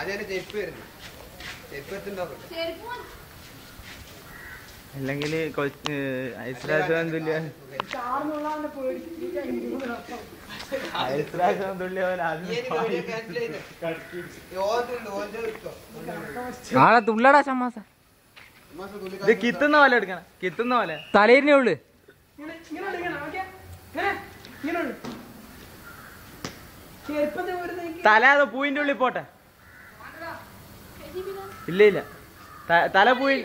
ആദ്യം ചെരുപ്പ് വരുന്നു. ചെരുപ്പ് എടുത്തുണ്ടാവും അല്ലെങ്കിൽ ആളെ തുല്യ തുല്യ തുള്ളടാ ചമ്മാസ. ഇത് കിത്തുന്ന പോലെ എടുക്കണം. കിത്തുന്ന പോലെ. തലേരിനെ ഉള്ളു. തല അത് പൂവിന്റെ ഉള്ളിൽ പോട്ടെ. ഇല്ല ഇല്ല തല പോയി.